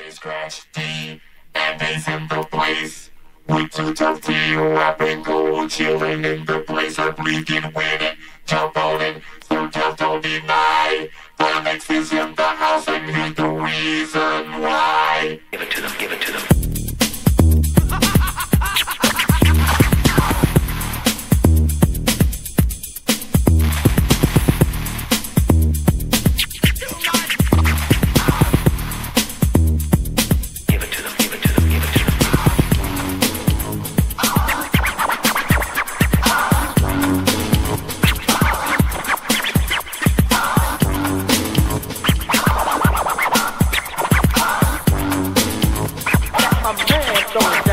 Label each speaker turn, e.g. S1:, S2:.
S1: DJ Scratch D and in the place. We too tough to rap and go chilling in the place. I'm bleeding with it, jump on it, so tough don't deny. The next is in the house and here's the reason why.
S2: Man don't